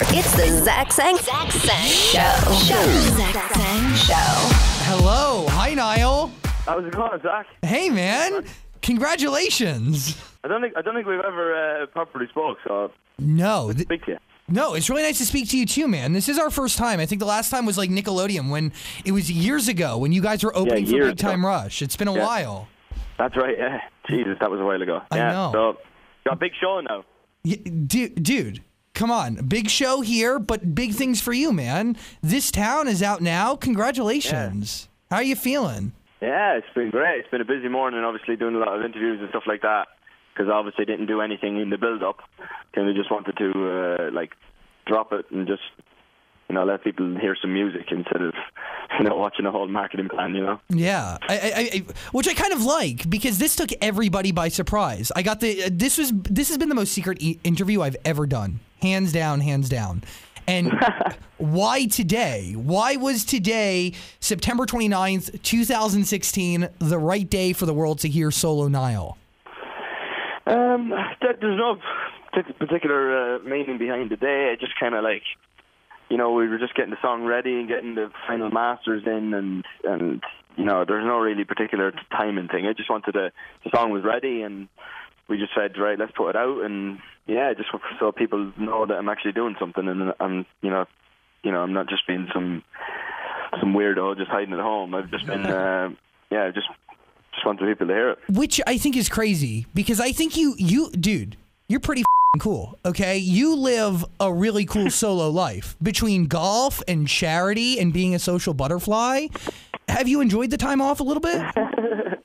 It's the Zach Sang Zach Sang Show. Show. Zach Sang Show. Hello. Hi, Niall. How's it going, Zach? Hey, man. Congratulations. I don't think I don't think we've ever uh, properly spoke, so No, th- speak to you. no, it's really nice to speak to you too, man. This is our first time. I think the last time was like Nickelodeon when it was years ago when you guys were opening for years Big Time ago. Rush. It's been a Yeah. while. That's right. Yeah. Jesus, that was a while ago. I yeah. know. So got a big show now. Y- dude, dude, come on. Big show here, but big things for you, man. This town is out now. Congratulations. How are you feeling? Yeah, it's been great. It's been a busy morning, obviously doing a lot of interviews and stuff like that. Because obviously didn't do anything in the build-up. Kind of just wanted to uh, like drop it and just you know let people hear some music instead of you know watching a whole marketing plan. You know. Yeah, I, I, I, which I kind of like because this took everybody by surprise. I got the this was this has been the most secret e- interview I've ever done, hands down, hands down. And why today? Why was today, September 29th, 2016, the right day for the world to hear Solo Niall? Um, there's no particular uh, meaning behind the day. It just kind of like, you know, we were just getting the song ready and getting the final masters in, and and you know, there's no really particular timing thing. I just wanted to, the song was ready, and we just said, right, let's put it out, and yeah, just so people know that I'm actually doing something, and I'm, you know, you know, I'm not just being some some weirdo just hiding at home. I've just been, uh, yeah, just just wanted people to hear it. Which I think is crazy because I think you, you, dude, you're pretty fing cool. Okay, you live a really cool solo life between golf and charity and being a social butterfly. Have you enjoyed the time off a little bit?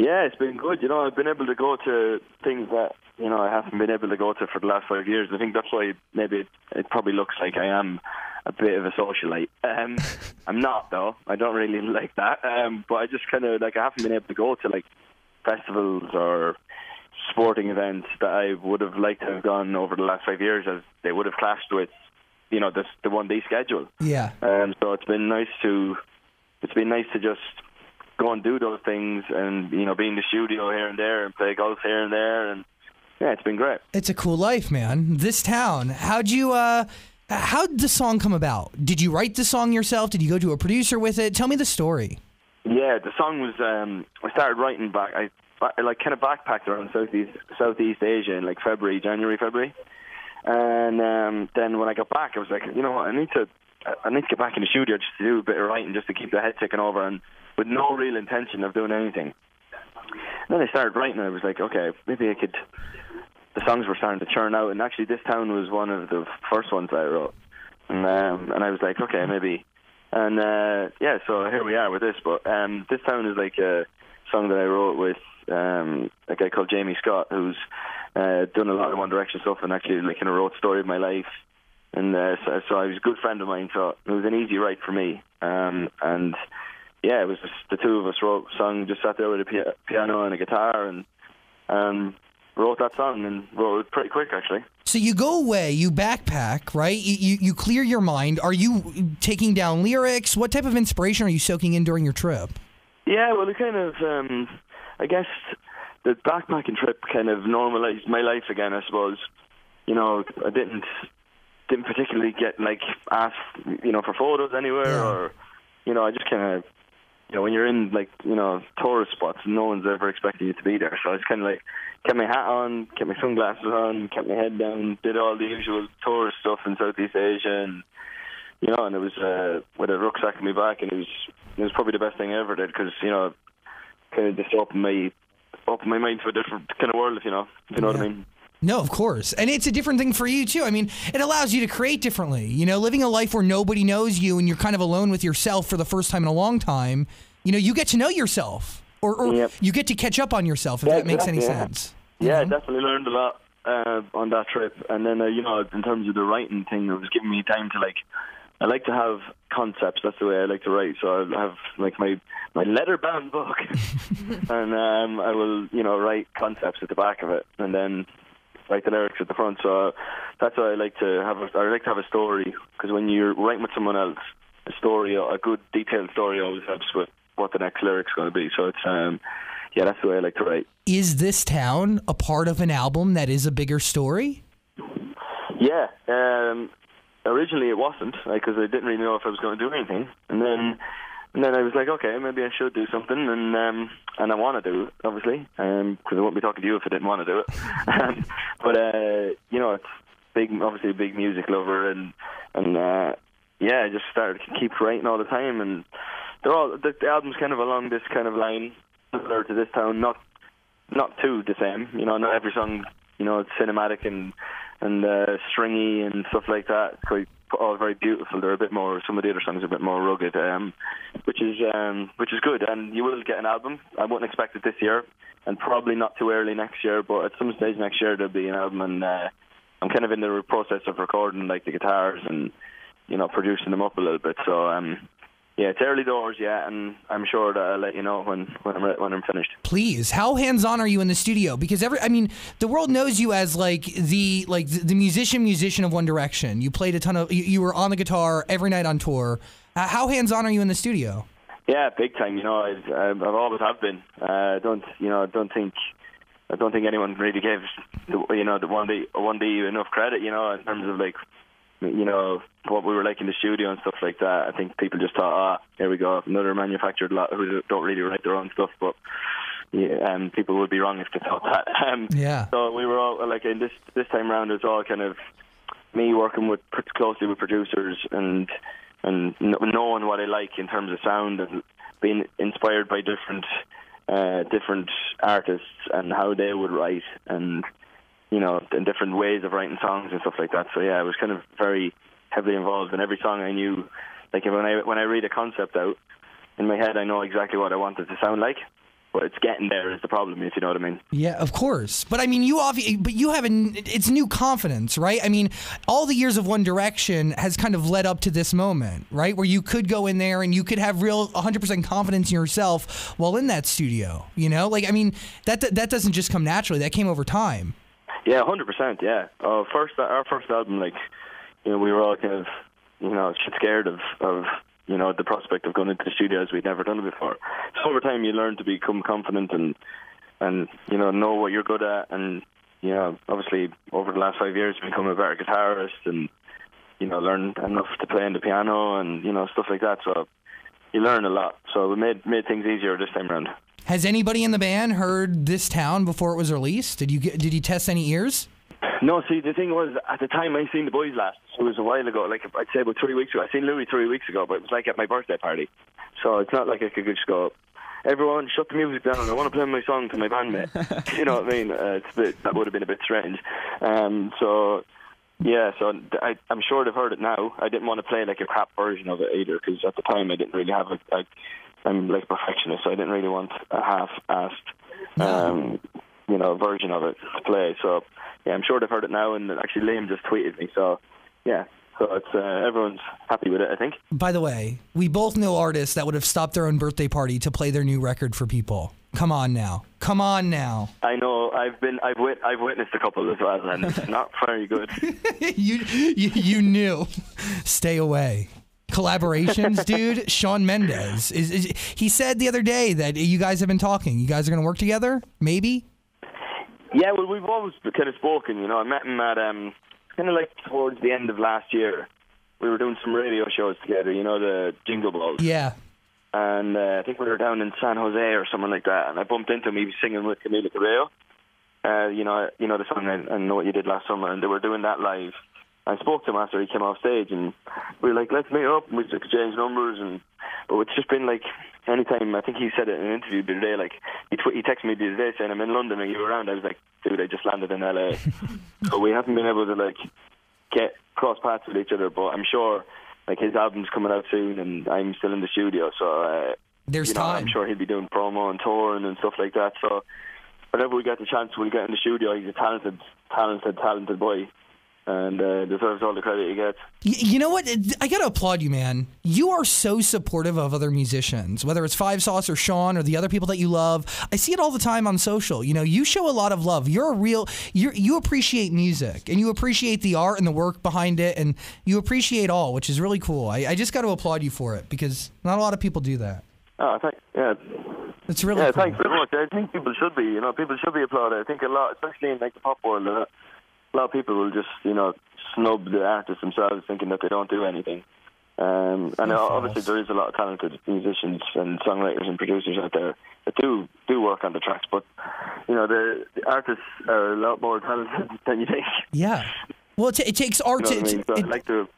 Yeah, it's been good. You know, I've been able to go to things that you know I haven't been able to go to for the last five years. I think that's why maybe it, it probably looks like I am a bit of a socialite. Um, I'm not though. I don't really like that. Um, but I just kind of like I haven't been able to go to like festivals or sporting events that I would have liked to have gone over the last five years, as they would have clashed with you know the the one day schedule. Yeah. Um, so it's been nice to it's been nice to just go and do those things and you know be in the studio here and there and play golf here and there and yeah, it's been great. It's a cool life, man. This town. How'd you uh how'd the song come about? Did you write the song yourself? Did you go to a producer with it? Tell me the story. Yeah, the song was um I started writing back I like kind of backpacked around Southeast Southeast Asia in like February, January, February. And um then when I got back I was like, you know what, I need to I need to get back in the studio just to do a bit of writing just to keep the head ticking over and with no real intention of doing anything. then I started writing and I was like, okay, maybe I could the songs were starting to churn out and actually this town was one of the first ones I wrote. And um and I was like, okay, maybe and uh yeah, so here we are with this. But um this town is like a song that I wrote with um a guy called Jamie Scott who's uh done a lot of One Direction stuff and actually like kind of wrote story of my life. And uh, so, so was a good friend of mine, so it was an easy write for me. Um and yeah, it was just the two of us wrote song, just sat there with a pia- piano and a guitar and um wrote that song and wrote it pretty quick actually. So you go away, you backpack, right? You, you you clear your mind. Are you taking down lyrics? What type of inspiration are you soaking in during your trip? Yeah, well, it kind of, um, I guess, the backpacking trip kind of normalized my life again. I suppose, you know, I didn't didn't particularly get like asked, you know, for photos anywhere, Yeah. or you know, I just kind of, you know, when you're in like you know tourist spots, no one's ever expecting you to be there. So I just kind of like kept my hat on, kept my sunglasses on, kept my head down, did all the usual tourist stuff in Southeast Asia, and you know, and it was uh, with a rucksack on my back, and it was it was probably the best thing I ever did because you know, kind of just opened my opened my mind to a different kind of world, if you know, if you know what I mean. No, of course. And it's a different thing for you, too. I mean, it allows you to create differently. You know, living a life where nobody knows you and you're kind of alone with yourself for the first time in a long time, you know, you get to know yourself or, or Yep. you get to catch up on yourself, if Yeah, that makes any yeah. sense. Yeah, I definitely learned a lot uh, on that trip, and then uh, you know, in terms of the writing thing, it was giving me time to like. I like to have concepts. That's the way I like to write. So I have like my my letter bound book, and um, I will you know write concepts at the back of it, and then write the lyrics at the front. So that's why I like to have. A, I like to have a story because when you're writing with someone else, a story, a good detailed story, always helps with what the next lyric's going to be. So it's um, yeah, that's the way I like to write. Is this town a part of an album that is a bigger story? Yeah. Um, originally, it wasn't because I didn't really know if I was going to do anything, and then and then I was like, okay, maybe I should do something, and um, and I want to do it, obviously, because um, I wouldn't be talking to you if I didn't want to do it. um, but uh, you know, it's big, obviously a big music lover, and and uh, yeah, I just started to keep writing all the time, and they're all the, the album's kind of along this kind of line, similar to this town, not not too the same. You know, not every song, you know, it's cinematic and and uh, stringy and stuff like that. It's quite all very beautiful. They're a bit more. Some of the other songs are a bit more rugged, um, which is um, which is good. And you will get an album. I wouldn't expect it this year, and probably not too early next year. But at some stage next year there'll be an album, and uh, I'm kind of in the process of recording like the guitars and you know producing them up a little bit. So um, yeah, it's early doors yet, and I'm sure that I'll let you know when when I'm when I'm finished. Please, how hands on are you in the studio? Because every, I mean, the world knows you as like the like the musician musician of One Direction. You played a ton of, you, you were on the guitar every night on tour. Uh, how hands on are you in the studio? Yeah, big time. You know, I've, I've always have been. I uh, don't, you know, I don't think. I don't think anyone really gave, the, you know, the one day one day enough credit, you know, in terms of like you know what we were like in the studio and stuff like that. I think people just thought, ah, here we go, another manufactured lot who don't really write their own stuff, but. Yeah, um, people would be wrong if they thought that. Um, yeah. So we were all like in this this time around. It's all kind of me working with closely with producers and and knowing what I like in terms of sound and being inspired by different uh, different artists and how they would write and you know, in different ways of writing songs and stuff like that. So yeah, it was kind of very heavily involved in every song I knew. Like when I when I read a concept out in my head, I know exactly what I want it to sound like. But it's getting there is the problem, if you know what I mean. Yeah, of course. But I mean, you obviously, but you have an, it's new confidence, right? I mean, all the years of One Direction has kind of led up to this moment, right? Where you could go in there and you could have real 100% confidence in yourself while in that studio, you know? Like, I mean, that, that doesn't just come naturally. That came over time. Yeah, hundred percent. Yeah, uh, first our first album, like you know, we were all kind of you know scared of of you know the prospect of going into the studio as we'd never done it before. So over time, you learn to become confident and and you know know what you're good at, and you know obviously over the last five years, become a better guitarist and you know learn enough to play on the piano and you know stuff like that. So you learn a lot. So we made made things easier this time around. Has anybody in the band heard this town before it was released? Did you get, did you test any ears? No, see, the thing was, at the time I seen the boys last, it was a while ago, like I'd say about three weeks ago. I seen Louis three weeks ago, but it was like at my birthday party. So it's not like I could just go, everyone shut the music down, I want to play my song to my bandmate. you know what I mean? Uh, it's a bit, that would have been a bit strange. Um, so, yeah, so I, I'm sure they've heard it now. I didn't want to play like a crap version of it either, because at the time I didn't really have a, a I'm like a perfectionist, so I didn't really want a half-assed, um, you know, version of it to play. So yeah, I'm sure they've heard it now, and actually Liam just tweeted me. So yeah, so it's uh, everyone's happy with it, I think. By the way, we both know artists that would have stopped their own birthday party to play their new record for people. Come on now, come on now. I know. I've been. I've wit- I've witnessed a couple as well, and it's not very good. you, you you knew. Stay away collaborations, dude. Shawn Mendes is, is, he said the other day that you guys have been talking. You guys are going to work together, maybe. Yeah, well, we've always kind of spoken. You know, I met him at um, kind of like towards the end of last year. We were doing some radio shows together. You know, the Jingle Balls. Yeah. And uh, I think we were down in San Jose or something like that. And I bumped into him. He was singing with Camila Cabello. Uh, you know, you know the song I, I know what you did last summer, and they were doing that live. I spoke to him after he came off stage, and we were like, let's meet up. And we exchanged numbers, and but it's just been like anytime. I think he said it in an interview the other day. Like he tw- he texted me the other day saying, "I'm in London. Are you around?" I was like, "Dude, I just landed in LA." so we haven't been able to like get cross paths with each other, but I'm sure like his album's coming out soon, and I'm still in the studio, so uh, there's you know, time. I'm sure he'll be doing promo and touring and stuff like that. So whenever we get the chance, we'll get in the studio. He's a talented, talented, talented boy and uh, deserves all the credit he gets. You know what? I got to applaud you, man. You are so supportive of other musicians, whether it's Five Sauce or Shawn or the other people that you love. I see it all the time on social. You know, you show a lot of love. You're a real. You you appreciate music and you appreciate the art and the work behind it, and you appreciate all, which is really cool. I, I just got to applaud you for it because not a lot of people do that. Oh, thank yeah. It's really yeah. Cool. Thanks very much. I think people should be. You know, people should be applauded. I think a lot, especially in like the pop world. Uh, a lot of people will just, you know, snub the artists themselves, thinking that they don't do anything. Um, and So obviously, there is a lot of talented musicians and songwriters and producers out there that do do work on the tracks. But you know, the, the artists are a lot more talented than you think. Yeah. Well, it, it takes art You know to. I mean? So it- I like to.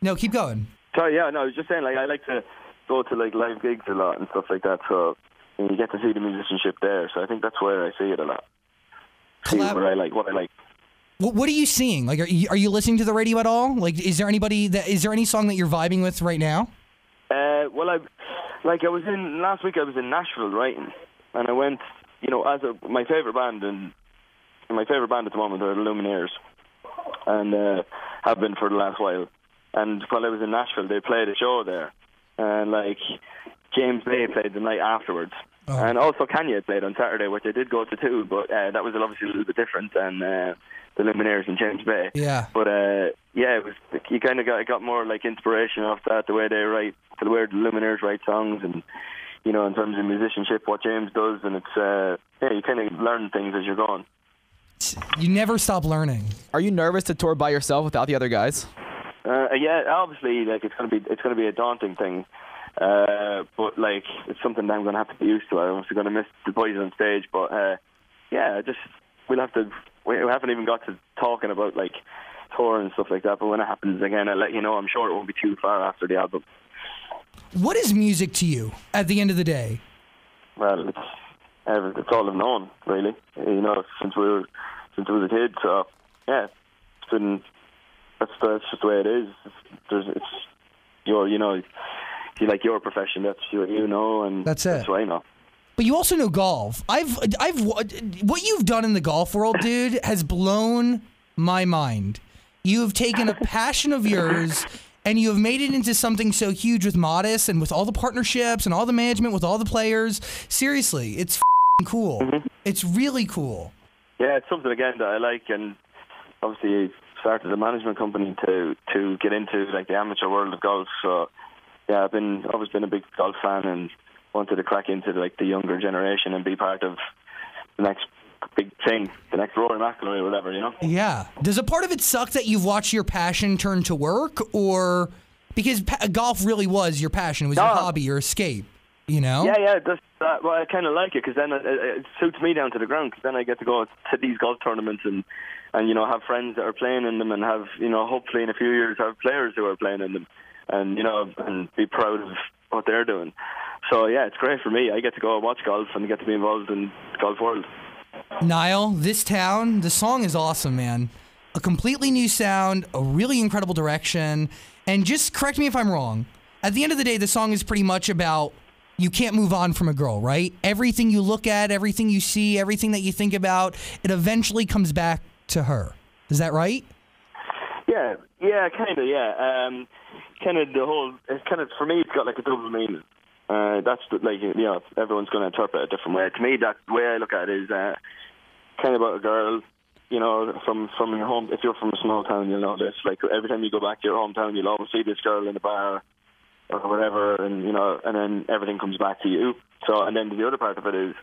no, keep going. Sorry, yeah, no, I was just saying, like, I like to go to like live gigs a lot and stuff like that. So you get to see the musicianship there. So I think that's where I see it a lot. See Collab- where I like what I like. What, are you seeing? Like, are you, are you listening to the radio at all? Like, is there anybody that is there any song that you're vibing with right now? Uh, well, I like I was in last week. I was in Nashville writing, and I went. You know, as a, my favorite band and my favorite band at the moment are the Lumineers, and uh, have been for the last while. And while I was in Nashville, they played a show there, and like James Bay played the night afterwards, Oh. and also Kanye played on Saturday, which I did go to too, but uh, that was obviously a little bit different than uh, the Lumineers and James Bay. Yeah. But uh, yeah, it was you kind of got got more like inspiration off that, the way they write, the way the Lumineers write songs, and you know, in terms of musicianship, what James does, and it's uh, yeah, you kind of learn things as you're going. You never stop learning. Are you nervous to tour by yourself without the other guys? Uh, yeah, obviously, like it's gonna be it's gonna be a daunting thing, uh, but like it's something that I'm gonna have to get used to. I'm obviously gonna miss the boys on stage, but uh, yeah, just we'll have to. We we haven't even got to talking about like tour and stuff like that. But when it happens again, I'll let you know. I'm sure it won't be too far after the album. What is music to you at the end of the day? Well, it's it's all I've known, really. You know, since we were since I was a kid. So yeah, it's been that's that's just the way it is. There's it's your you know you like your profession. That's what you know, and That's it. That's what I know. But you also know golf. I've I've uh, what you've done in the golf world, dude, has blown my mind. You have taken a passion of yours and you have made it into something so huge with Modest and with all the partnerships and all the management with all the players. Seriously, it's f***ing cool. Mm-hmm. It's really cool. Yeah, it's something again that I like, and obviously started a management company to to get into like the amateur world of golf. So yeah, I've been always been a big golf fan and wanted to crack into like the younger generation and be part of the next big thing, the next Rory McIlroy or whatever, you know. Yeah. Does a part of it suck that you've watched your passion turn to work, or because pa- golf really was your passion, it was your hobby, your escape? You know? Yeah, yeah, that's that. Uh, well, I kind of like it because then it, it, it suits me down to the ground. Because then I get to go to these golf tournaments and and you know have friends that are playing in them and have you know hopefully in a few years have players who are playing in them and you know and be proud of what they're doing. So yeah, it's great for me. I get to go and watch golf and get to be involved in golf world. Niall, this town, the song is awesome, man. A completely new sound, a really incredible direction, and just correct me if I'm wrong. At the end of the day, the song is pretty much about you can't move on from a girl, right? Everything you look at, everything you see, everything that you think about, it eventually comes back to her. Is that right? Yeah, yeah, kind of, yeah. Um, kind of the whole. It's kind of for me. It's got like a double meaning. Uh, that's the, like you know everyone's going to interpret it a different way. To me, that the way I look at it is uh, kind of about a girl. You know, from from your home. If you're from a small town, you'll know this. Like every time you go back to your hometown, you'll always see this girl in the bar or whatever, and you know, and then everything comes back to you. So, and then the other part of it is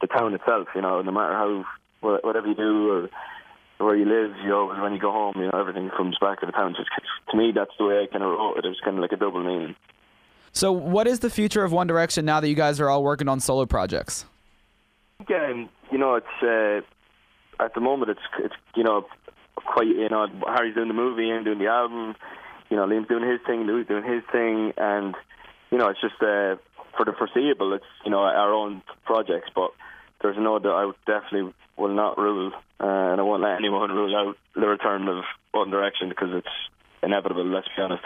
the town itself. You know, no matter how whatever you do or where you live, you always when you go home, you know, everything comes back to the town. It's, to me, that's the way I kind of wrote it. It was kind of like a double meaning. So, what is the future of One Direction now that you guys are all working on solo projects? Again, you know, it's uh, at the moment it's it's you know quite you know Harry's doing the movie and doing the album. You know, Liam's doing his thing, Louis doing his thing, and you know, it's just uh, for the foreseeable. It's you know our own projects, but there's no doubt I would definitely will not rule, uh, and I won't let anyone rule out the return of One Direction because it's inevitable. Let's be honest.